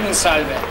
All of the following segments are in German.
zur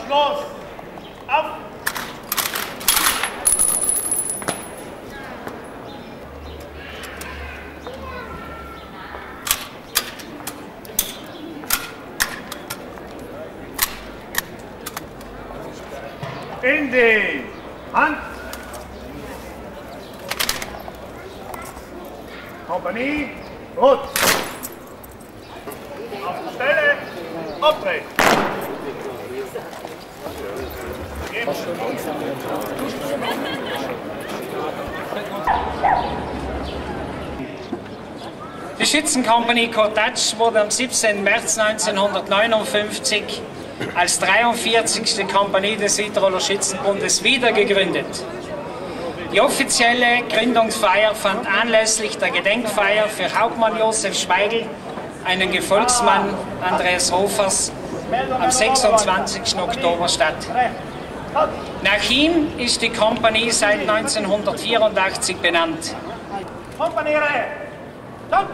Verschluss. Ab. In die Hand. Kompanie, rot. Auf die Stelle, abdrehen. Geben. Die Schützenkompanie Kotatsch wurde am 17. März 1959 als 43. Kompanie des Südtiroler Schützenbundes wiedergegründet. Die offizielle Gründungsfeier fand anlässlich der Gedenkfeier für Hauptmann Josef Schweigel, einen Gefolgsmann Andreas Hofers, am 26. Oktober statt. Nach ihm ist die Kompanie seit 1984 benannt. Kompaniere. Stopp.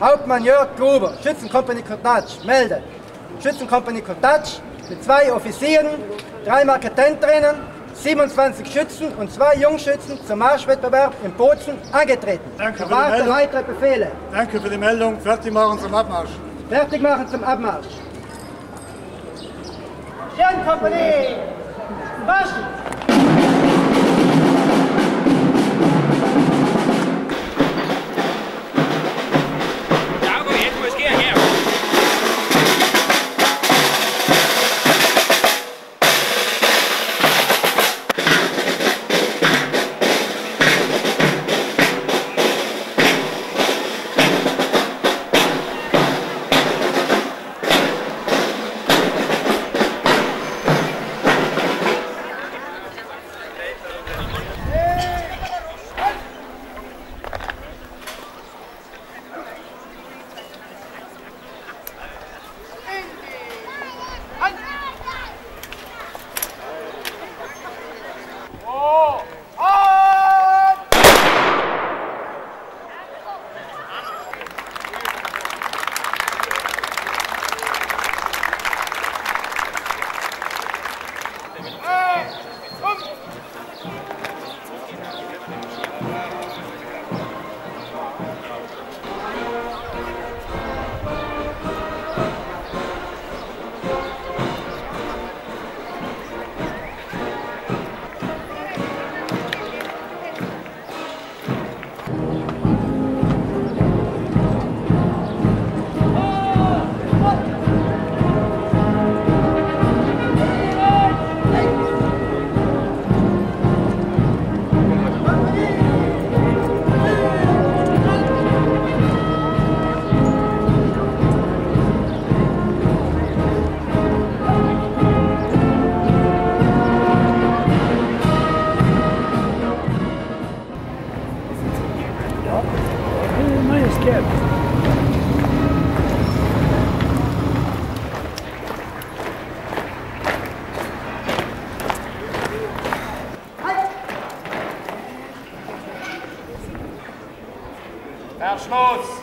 Hauptmann Jörg Gruber, Schützenkompanie Kotatsch, melde. Schützenkompanie Kotatsch mit zwei Offizieren, drei Marketentrinnen, 27 Schützen und zwei Jungschützen zum Marschwettbewerb in Bozen angetreten. Danke für die Meldung. weitere Befehle. Danke für die Meldung. Fertig machen zum Abmarsch. Fertig machen zum Abmarsch. Young Company, March! Auf!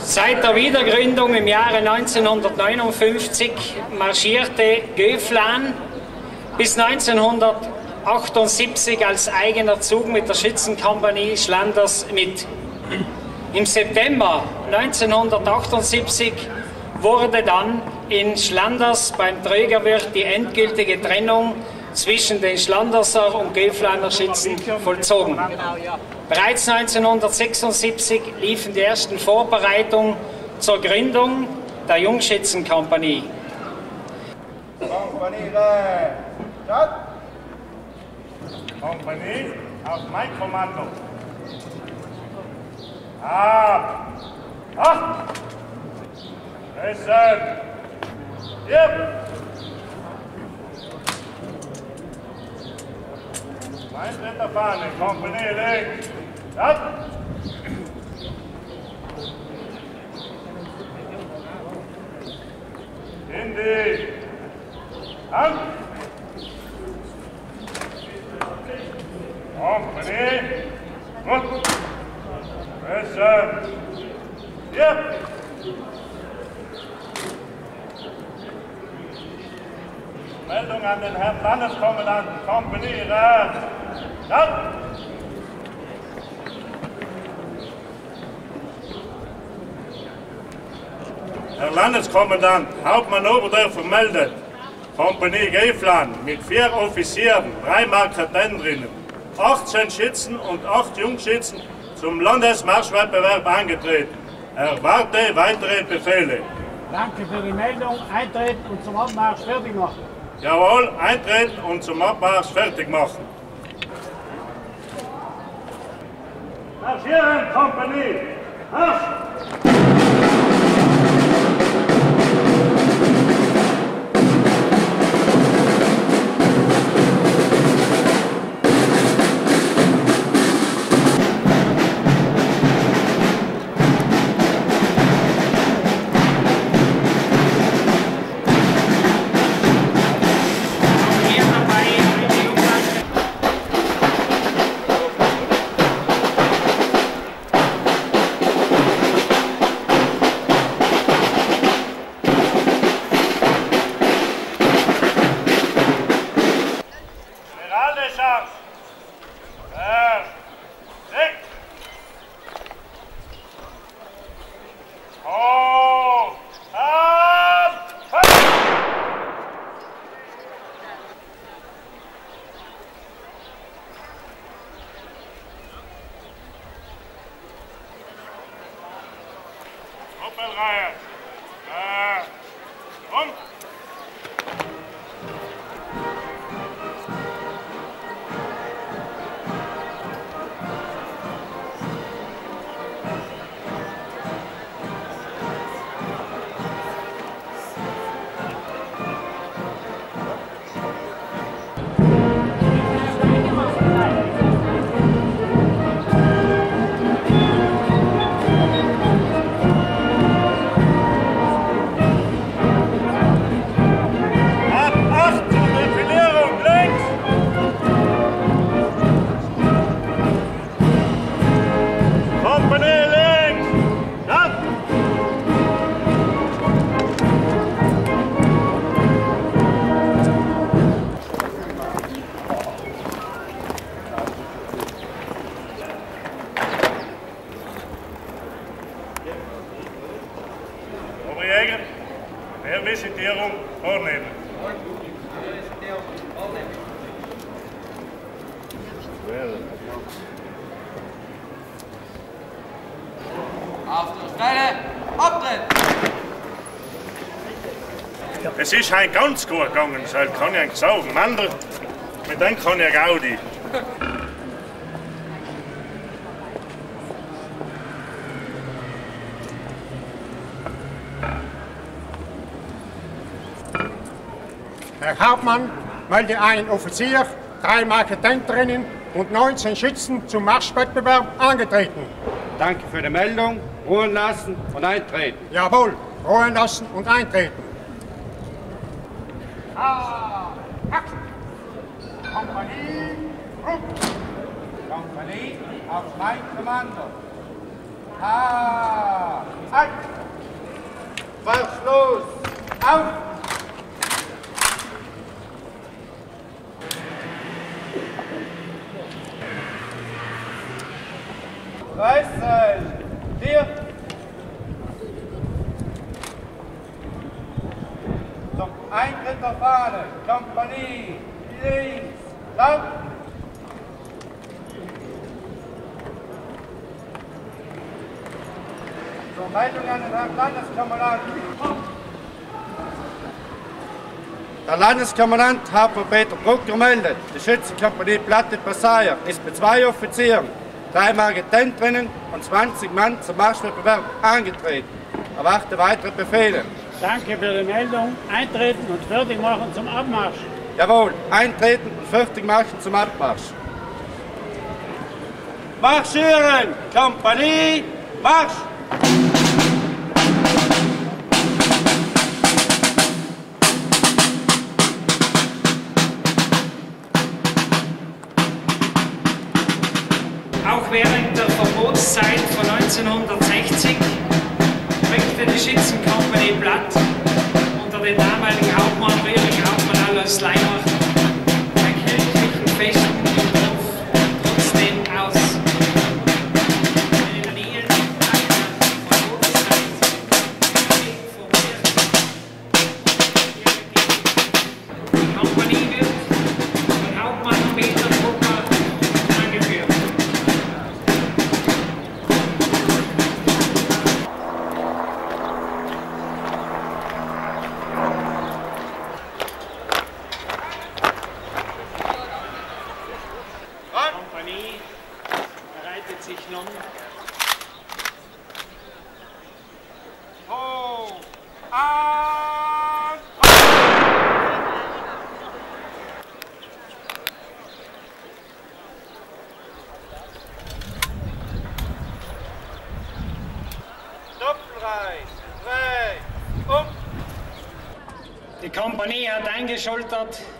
Seit der Wiedergründung im Jahre 1959 marschierte Göflan bis 1978 als eigener Zug mit der Schützenkompanie Schlanders mit. Im September 1978 wurde dann in Schlanders beim Trägerwirt die endgültige Trennung zwischen den Schlanderser und Göflaner Schützen vollzogen. Bereits 1976 liefen die ersten Vorbereitungen zur Gründung der Jungschützenkompanie. Kompanie rechts. Kompanie auf mein Kommando. Ab. Acht. Listen. Yep. Mein dritter Fahne, Kompanie links. Statt. In die Kompanie. Gut. Besser. Hier. Meldung an den Herrn Landeskommandanten. Kompanie rechts. Dann. Herr Landeskommandant, Hauptmann Oberdörfer meldet, Kompanie Geflan mit vier Offizieren, drei Marketendrinnen, 18 Schützen und 8 Jungschützen zum Landesmarschwettbewerb angetreten. Erwarte weitere Befehle. Danke für die Meldung. Eintreten und zum Abmarsch fertig machen. Jawohl, eintreten und zum Abmarsch fertig machen. Marschieren, Kompanie! Marsch! Es ist ein ganz gut gegangen, so kann ich eigentlich sagen. Mander, mit dem kann ich Gaudi. Herr Hauptmann melde einen Offizier, drei Marketenterinnen und 19 Schützen zum Marschwettbewerb angetreten. Danke für die Meldung. Ruhen lassen und eintreten. Jawohl, ruhen lassen und eintreten. Ah, Kompanie, Ruck. Kompanie auf mein Kommando. Ah, halt. Verschluss, auf. Weißseil, vier. Zum Eintritt der Fahne, Kompanie, links, laut. Zur Meldung an den Herrn Landeskommandanten. Der Landeskommandant Hauptmann Peter Brucker meldet, die Schützenkompanie Platte Passaier ist mit zwei Offizieren, drei Marketentrinnen und 20 Mann zum Marschwettbewerb angetreten. Erwarte weitere Befehle. Danke für die Meldung. Eintreten und fertig machen zum Abmarsch. Jawohl, eintreten und fertig machen zum Abmarsch. Marschieren! Kompanie, Marsch! Kompanie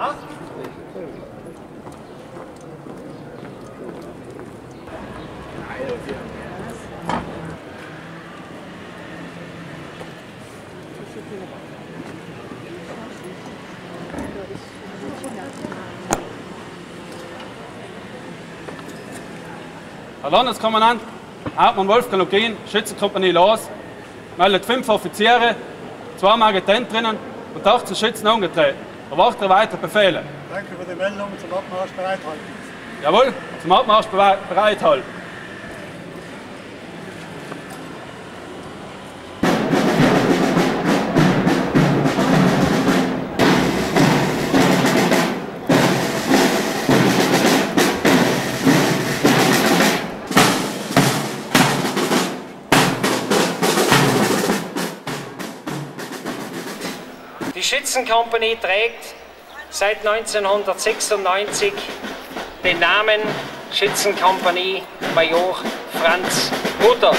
Herr Landeskommandant, Hauptmann Wolfgang Lugin, Schützenkompanie Los, meldet fünf Offiziere, zwei Marketentrinnen und 18 Schützen umgetreten. Erwartet weitere Befehle. Danke für die Meldung zum Abmarsch bereithalten. Jawohl, zum Abmarsch bereit- bereithalten. Die Schützenkompanie trägt seit 1996 den Namen Schützenkompanie Major Franz Mutter.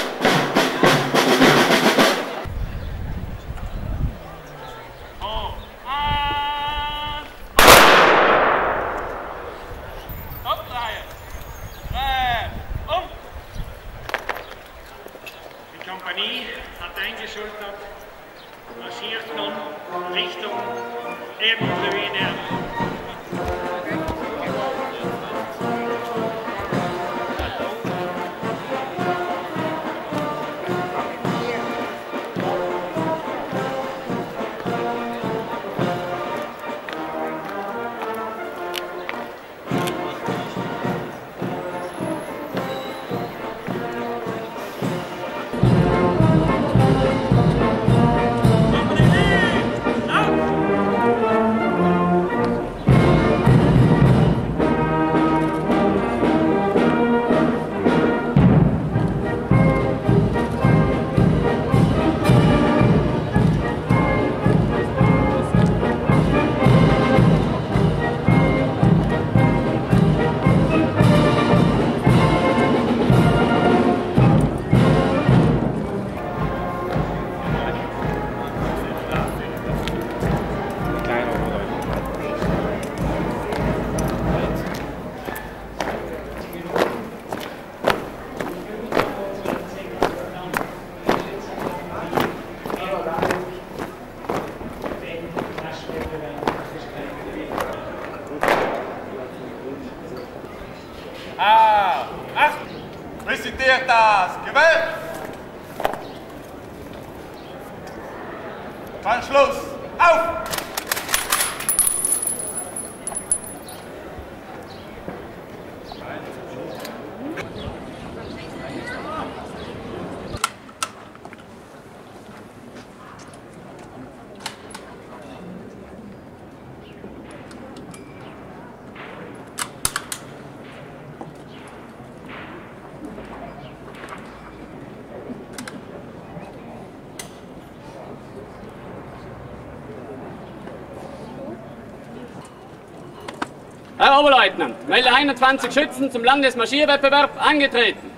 Oberleutnant, melde 21 Schützen zum Landesmarschierwettbewerb angetreten.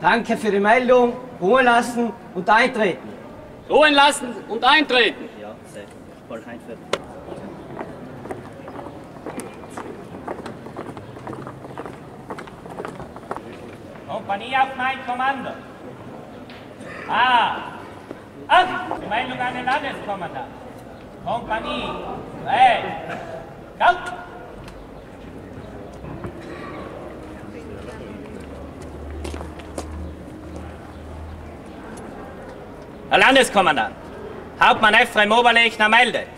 Danke für die Meldung. Ruhe lassen und eintreten. Ruhen lassen und eintreten. Ja, sehr. Voll eintreten. Kompanie auf mein Kommando. Ah! Die Meldung an den Landeskommandant. Kompanie, hey, Kaut! Herr Landeskommandant, Hauptmann Ephraim Oberlechner meldet.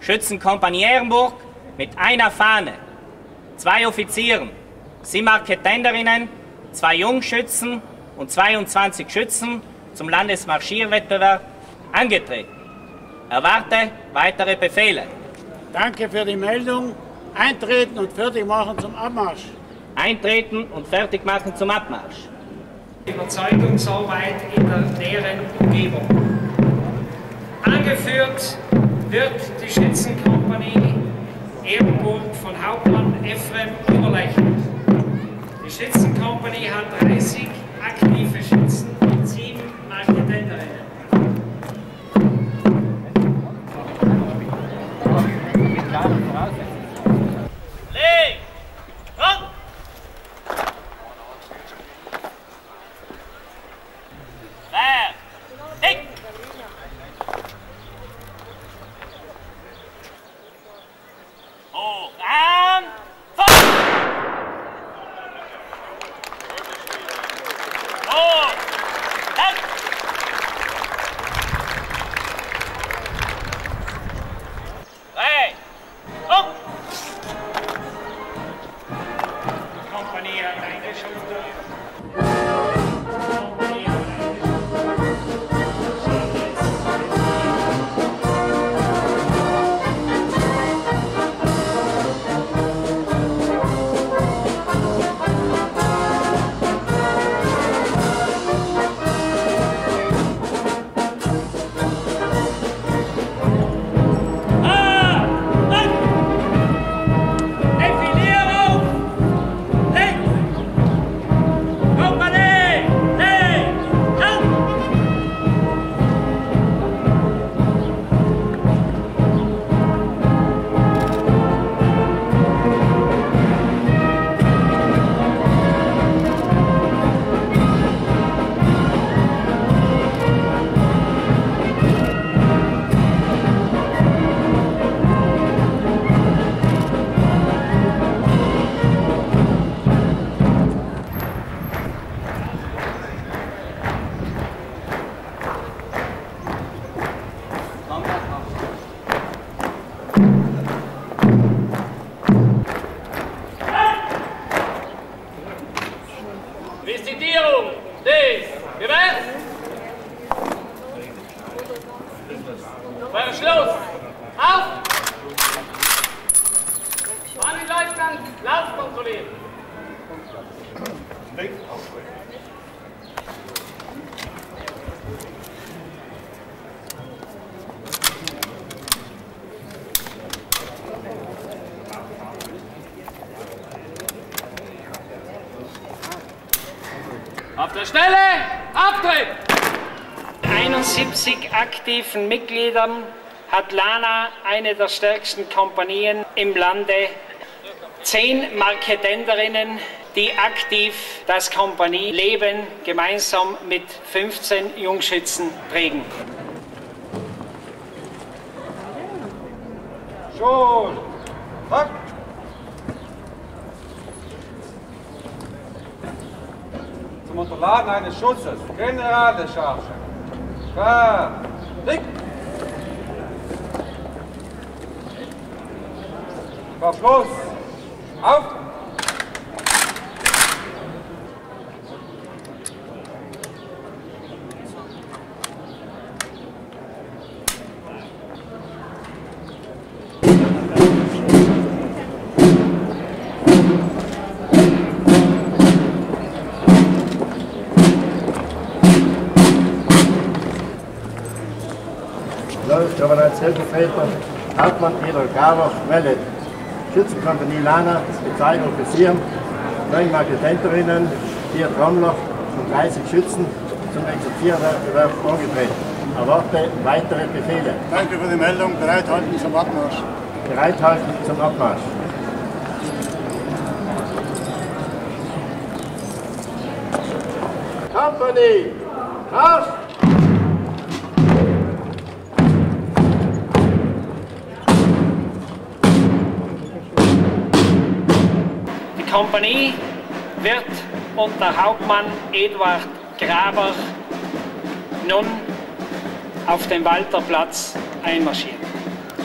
Schützenkompanie Ehrenburg mit einer Fahne, zwei Offizieren, sieben Marketenderinnen, zwei Jungschützen und 22 Schützen zum Landesmarschierwettbewerb angetreten. Erwarte weitere Befehle. Danke für die Meldung. Eintreten und fertig machen zum Abmarsch. Eintreten und fertig machen zum Abmarsch. Überzeugungsarbeit in der näheren Umgebung. Angeführt wird die Schützenkompanie Ehrenburg von Hauptmann Ephrem Oberlechner. Die Schützenkompanie hat 30 aktive Schützen und 7 Marketenterinnen. Der Stelle, Abtritt! 71 aktiven Mitgliedern hat Lana eine der stärksten Kompanien im Lande. Zehn Marketenderinnen, die aktiv das Kompanieleben gemeinsam mit 15 Jungschützen prägen. Schon. Unterladen eines Schutzes. Generale Charge. Fertig! Verschluss. Auf! Peter Gaber meldet. Schützenkompanie Lana mit zwei Offizieren, neun Marketenterinnen, vier Trommler und 30 Schützen zum Exerzierwettbewerb vorgetreten. Erwarte weitere Befehle. Danke für die Meldung. Bereithalten zum Abmarsch. Bereithalten zum Abmarsch. Company, Marsch! Kompanie wird unter Hauptmann Eduard Graber nun auf den Walterplatz einmarschieren.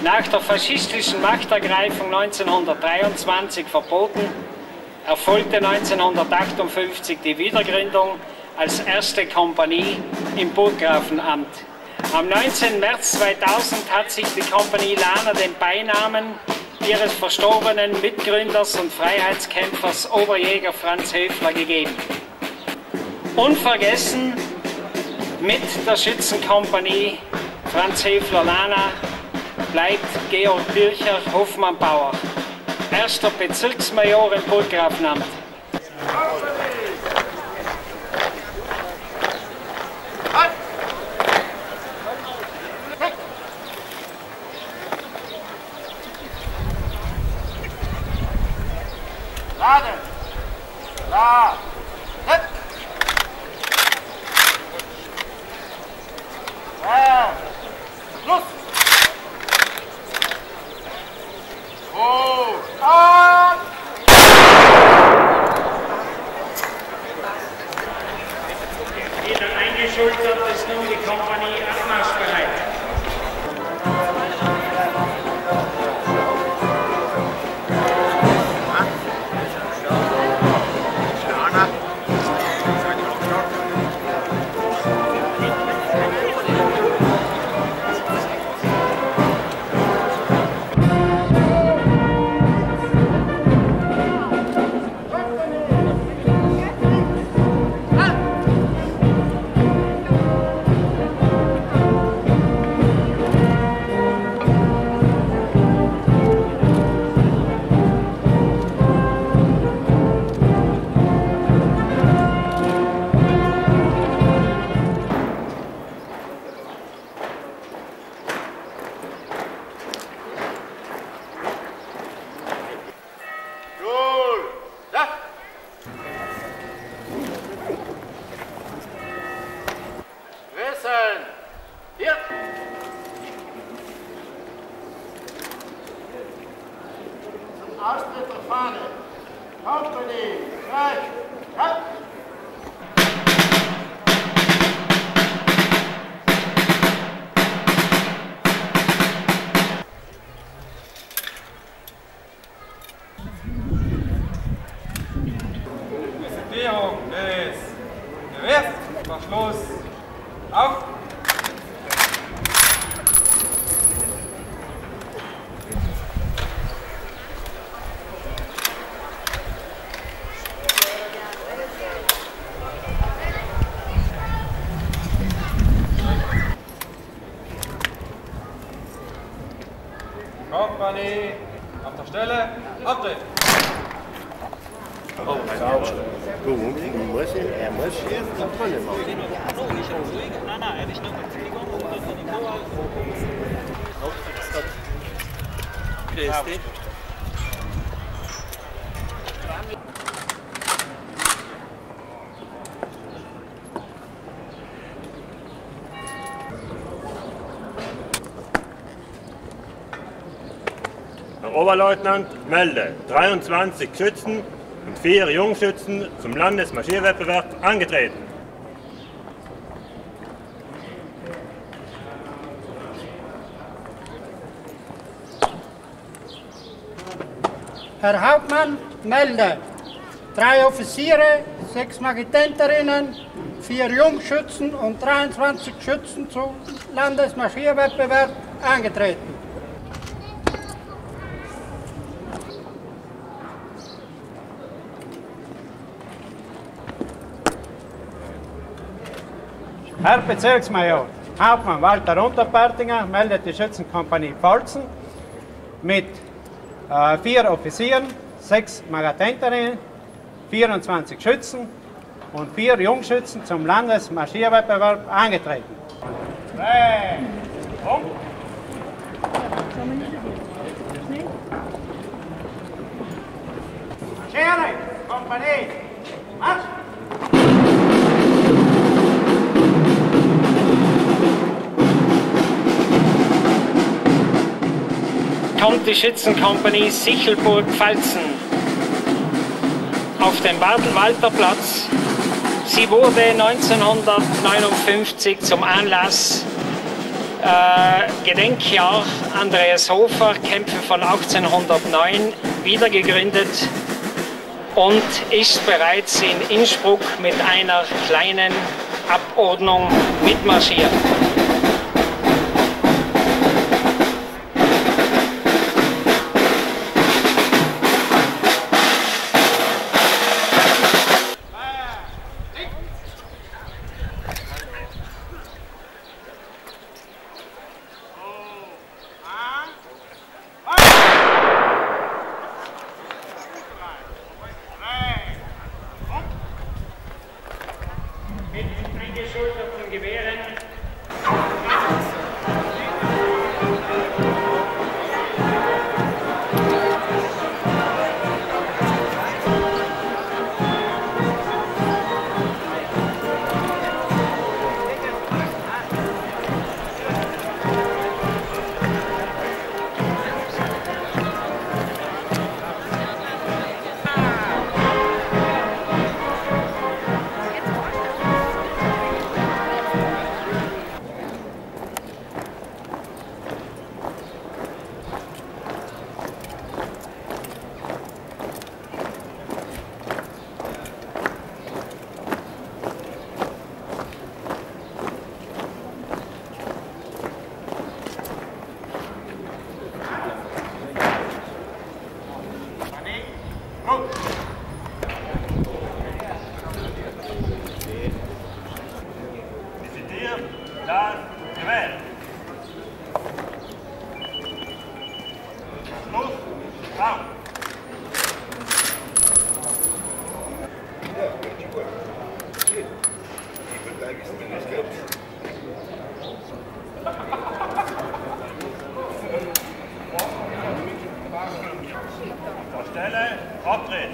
Nach der faschistischen Machtergreifung 1923 verboten, erfolgte 1958 die Wiedergründung als erste Kompanie im Burggrafenamt. Am 19. März 2000 hat sich die Kompanie Lana den Beinamen ihres verstorbenen Mitgründers und Freiheitskämpfers Oberjäger Franz Höfler gegeben. Unvergessen mit der Schützenkompanie Franz Höfler Lana bleibt Georg Bircher Hofmann-Bauer, erster Bezirksmajor im Burggrafenamt. Lade! La! Herr Oberleutnant, melde 23 Schützen und 4 Jungschützen zum Landesmarschierwettbewerb angetreten. Herr Hauptmann, melde. Drei Offiziere, sechs Magitenterinnen, vier Jungschützen und 23 Schützen zum Landesmarschierwettbewerb angetreten. Herr Bezirksmajor, Hauptmann Walter Unterpertinger meldet die Schützenkompanie Pfalzen mit vier Offizieren, sechs Magatenterinnen, 24 Schützen und vier Jungschützen zum Landesmarschierwettbewerb angetreten. Drei, um. Schere, Kompanie, Marsch! Kommt die Schützenkompanie Sichelburg-Pfalzen auf den Walterplatz. Sie wurde 1959 zum Anlass äh, Gedenkjahr Andreas Hofer, Kämpfe von 1809, wiedergegründet und ist bereits in Innsbruck mit einer kleinen Abordnung mitmarschiert. Abtreten.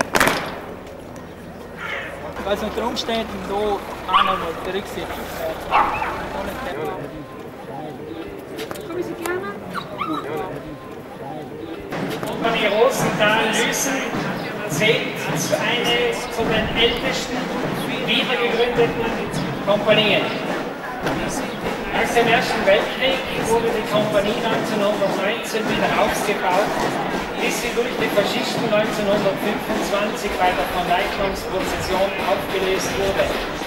Was unter Umständen da auch noch mal berücksichtigt Come Kompanie Rosenthal-Lüsen zählt zu eine von den ältesten wiedergegründeten Kompanien. Nach dem Ersten Weltkrieg wurde die Kompanie 1919 wieder aufgebaut, bis sie durch die Faschisten 1925 bei der Verleitungsprozession aufgelöst wurde.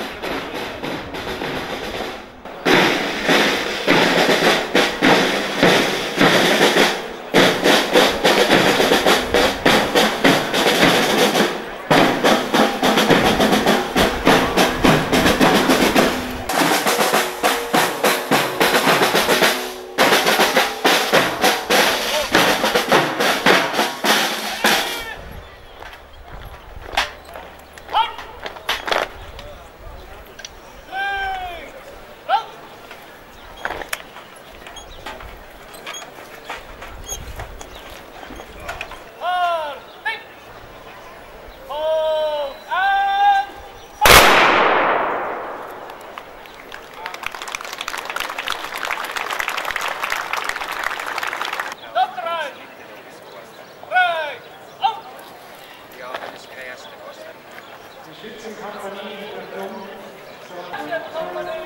Thank you.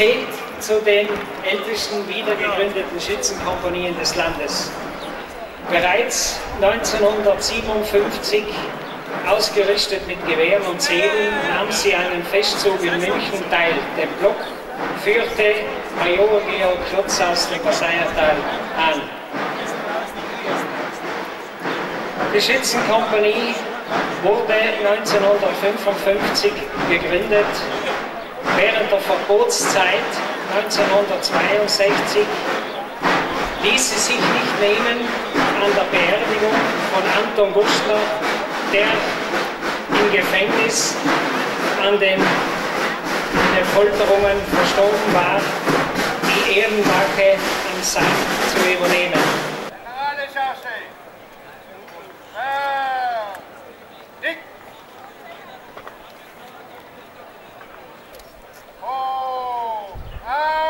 Zählt zu den ältesten wiedergegründeten Schützenkompanien des Landes. Bereits 1957 ausgerüstet mit Gewehren und Säbeln nahm sie an einem Festzug in München teil, dem Block führte Major Georg Klotz aus dem Passaiertal an. Die Schützenkompanie wurde 1955 gegründet. Während der Verbotszeit 1962 ließ sie sich nicht nehmen an der Beerdigung von Anton Gustler, der im Gefängnis an den, den Folterungen verstorben war, die Ehrenwache am Sarg zu übernehmen. Schluss!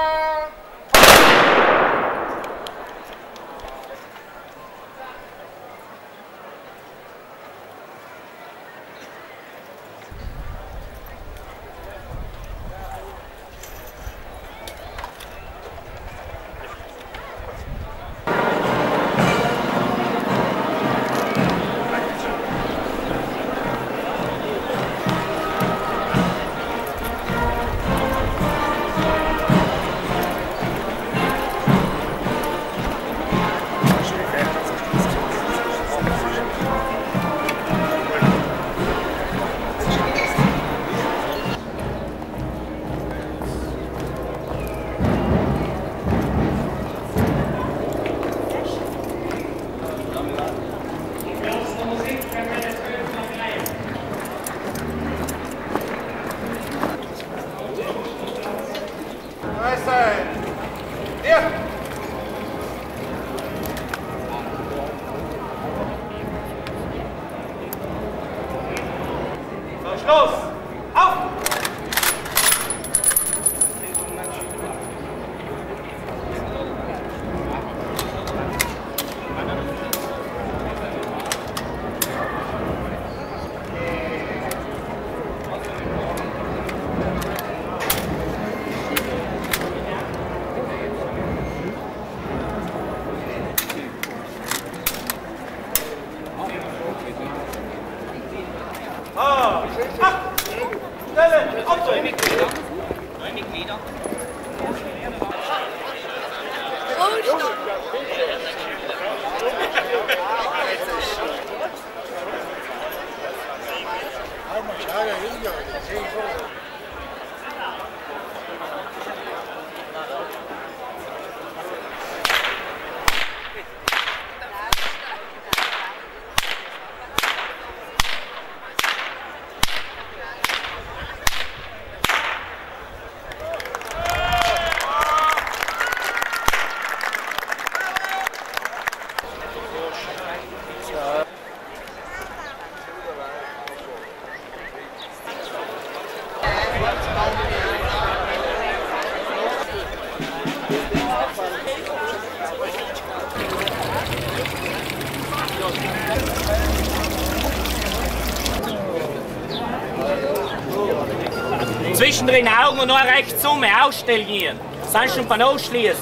Zwischen den Augen und nur rechts um, ausstellen hier. Sonst schon von ausschließen.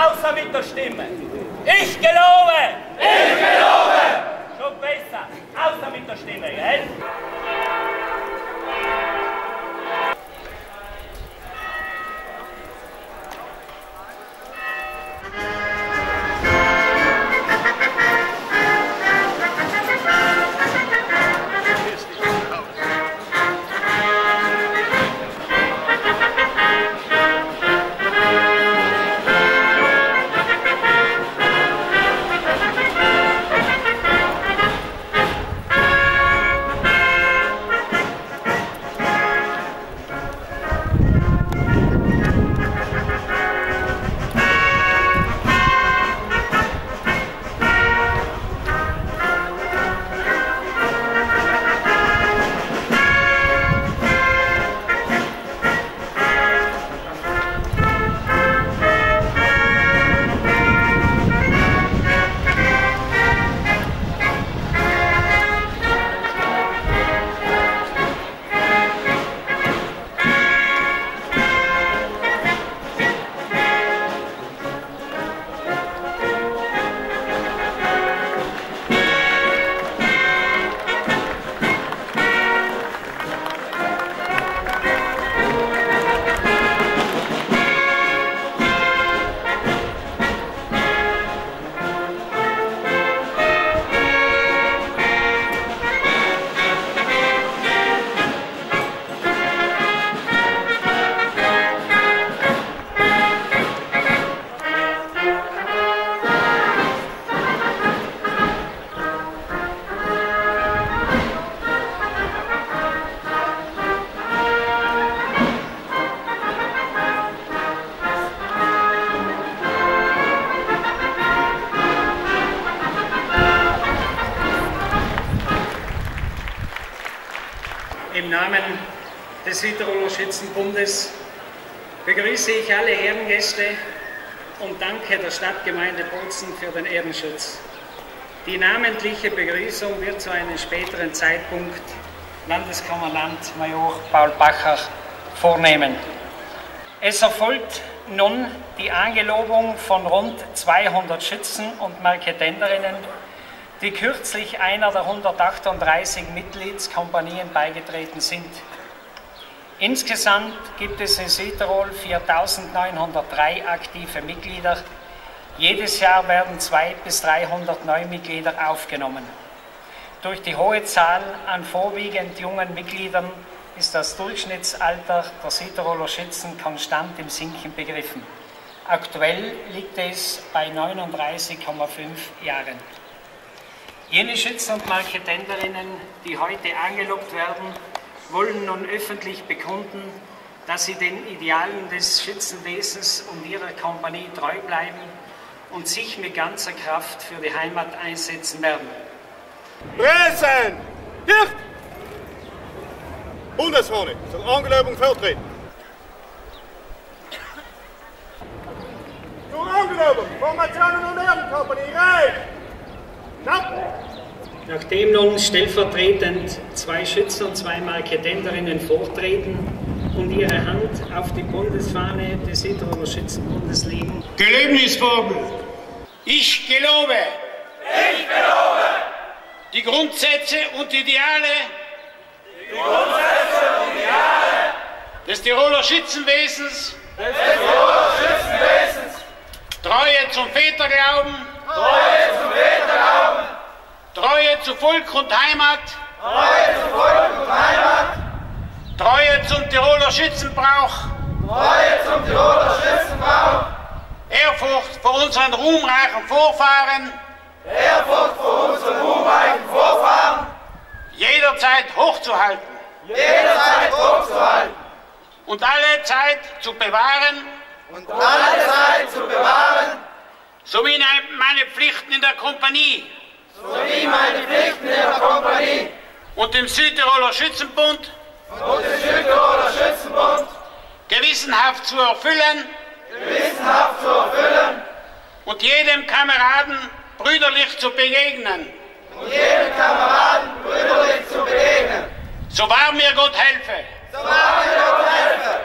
Außer mit der Stimme. Ich gelobe! Schützenbundes begrüße ich alle Ehrengäste und danke der Stadtgemeinde Bozen für den Ehrenschutz. Die namentliche Begrüßung wird zu einem späteren Zeitpunkt Landeskommandant Major Paul Bacher vornehmen. Es erfolgt nun die Angelobung von rund 200 Schützen und Marketenderinnen, die kürzlich einer der 138 Mitgliedskompanien beigetreten sind. Insgesamt gibt es in Südtirol 4.903 aktive Mitglieder. Jedes Jahr werden 200 bis 300 Neumitglieder aufgenommen. Durch die hohe Zahl an vorwiegend jungen Mitgliedern ist das Durchschnittsalter der Südtiroler Schützen konstant im Sinken begriffen. Aktuell liegt es bei 39,5 Jahren. Jene Schützen und Marketenderinnen, die heute angelobt werden, wollen nun öffentlich bekunden, dass sie den Idealen des Schützenwesens und ihrer Kompanie treu bleiben und sich mit ganzer Kraft für die Heimat einsetzen werden. Presen! Dicht! Bundesfahne zur Angelobung vortreten. Zur Angelobung, Formationen und Ehrenkompanie, rein! Knapp! Nachdem nun stellvertretend zwei Schützen und zwei Marketenderinnen vortreten und ihre Hand auf die Bundesfahne des Südtiroler Schützenbundes legen. Gelöbnisformel. Ich gelobe. Ich gelobe. Die Grundsätze und Ideale. Die Grundsätze und Ideale. Des Tiroler Schützenwesens. Des Tiroler Schützenwesens. Treue zum Väterglauben. Treue zum Väterglauben. Treue zu Volk und Heimat. Treue zu Volk und Heimat. Treue zum Tiroler Schützenbrauch. Treue zum Tiroler Schützenbrauch. Ehrfurcht vor unseren ruhmreichen Vorfahren. Ehrfurcht vor unseren ruhmreichen Vorfahren. Jederzeit hochzuhalten. Jederzeit hochzuhalten. Und alle Zeit zu bewahren. Und alle Zeit zu bewahren. Sowie meine Pflichten in der Kompanie. Sowie meine Pflichten in der Kompanie. Und dem Südtiroler Schützenbund. Und dem Südtiroler Schützenbund. Gewissenhaft zu erfüllen. Gewissenhaft zu erfüllen. Und jedem Kameraden brüderlich zu begegnen. Und jedem Kameraden brüderlich zu begegnen. So wahr mir Gott helfe. So wahr mir Gott helfe.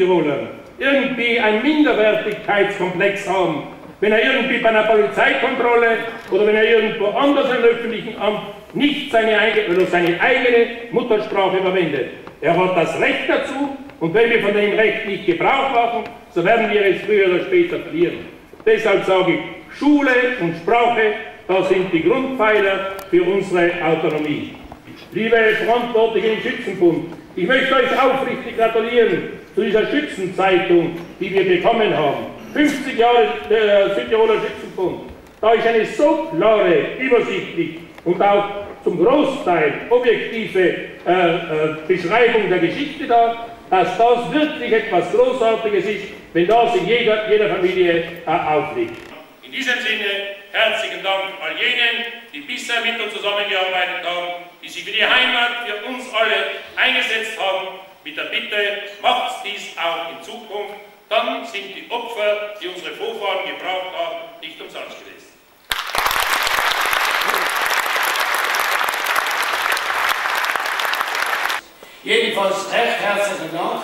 Südtirolern irgendwie einen Minderwertigkeitskomplex haben, wenn er irgendwie bei einer Polizeikontrolle oder wenn er irgendwo anders im öffentlichen Amt nicht seine eigene, oder seine eigene Muttersprache verwendet. Er hat das Recht dazu und wenn wir von dem Recht nicht Gebrauch machen, so werden wir es früher oder später verlieren. Deshalb sage ich, Schule und Sprache, das sind die Grundpfeiler für unsere Autonomie. Liebe Verantwortliche im Schützenbund, ich möchte euch aufrichtig gratulieren zu dieser Schützenzeitung, die wir bekommen haben. 50 Jahre der Südtiroler Schützenbund. Da ist eine so klare, übersichtlich und auch zum Großteil objektive äh, äh, Beschreibung der Geschichte da, dass das wirklich etwas Großartiges ist, wenn das in jeder, jeder Familie äh, aufliegt. In diesem Sinne herzlichen Dank all jenen, die bisher mit uns zusammengearbeitet haben, die sich für die Heimat, für uns alle eingesetzt haben, mit der Bitte, macht dies auch in Zukunft, dann sind die Opfer, die unsere Vorfahren gebraucht haben, nicht umsonst gewesen. Jedenfalls recht herzlichen Dank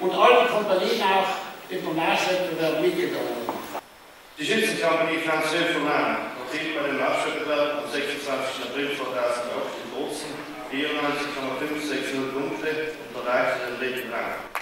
und allen Kompanien auch, die beim Marschwettbewerb mitgegangen. Die Schützenkompanie Franz Höfermann notiert bei dem Marschwettbewerb am 26. April 2008 in Bozen 94,560 Punkte und erreichte den dritten Rang.